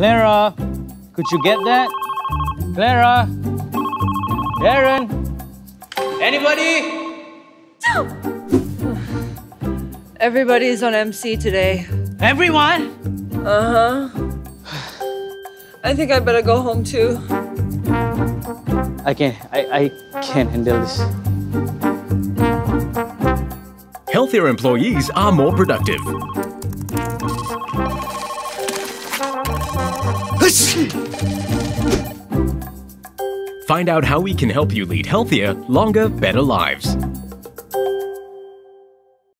Clara, could you get that? Clara? Darren? Anybody? Everybody's on MC today. Everyone? Uh huh. I think I better go home too. I can't. I, I can't handle this. Healthier employees are more productive. Find out how we can help you lead healthier, longer, better lives.